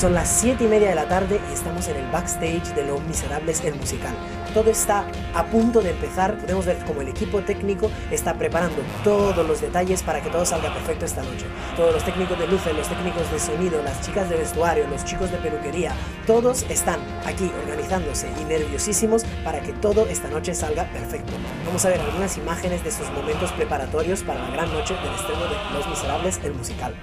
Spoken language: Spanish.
Son las 7 y media de la tarde y estamos en el backstage de Los Miserables, el musical. Todo está a punto de empezar. Podemos ver cómo el equipo técnico está preparando todos los detalles para que todo salga perfecto esta noche. Todos los técnicos de luces, los técnicos de sonido, las chicas de vestuario, los chicos de peluquería, todos están aquí organizándose y nerviosísimos para que todo esta noche salga perfecto. Vamos a ver algunas imágenes de esos momentos preparatorios para la gran noche del estreno de Los Miserables, el musical.